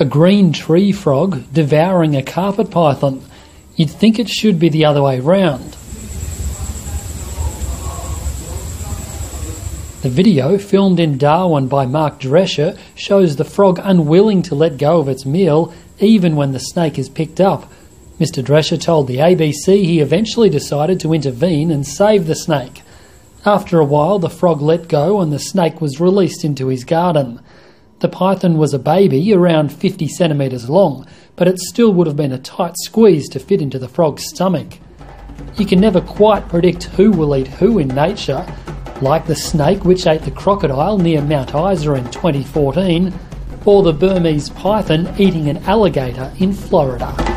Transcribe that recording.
A green tree frog devouring a carpet python. You'd think it should be the other way round. The video, filmed in Darwin by Mark Drescher, shows the frog unwilling to let go of its meal even when the snake is picked up. Mr. Drescher told the ABC he eventually decided to intervene and save the snake. After a while, the frog let go and the snake was released into his garden. The python was a baby, around 50 centimetres long, but it still would have been a tight squeeze to fit into the frog's stomach. You can never quite predict who will eat who in nature, like the snake which ate the crocodile near Mount Isa in 2014, or the Burmese python eating an alligator in Florida.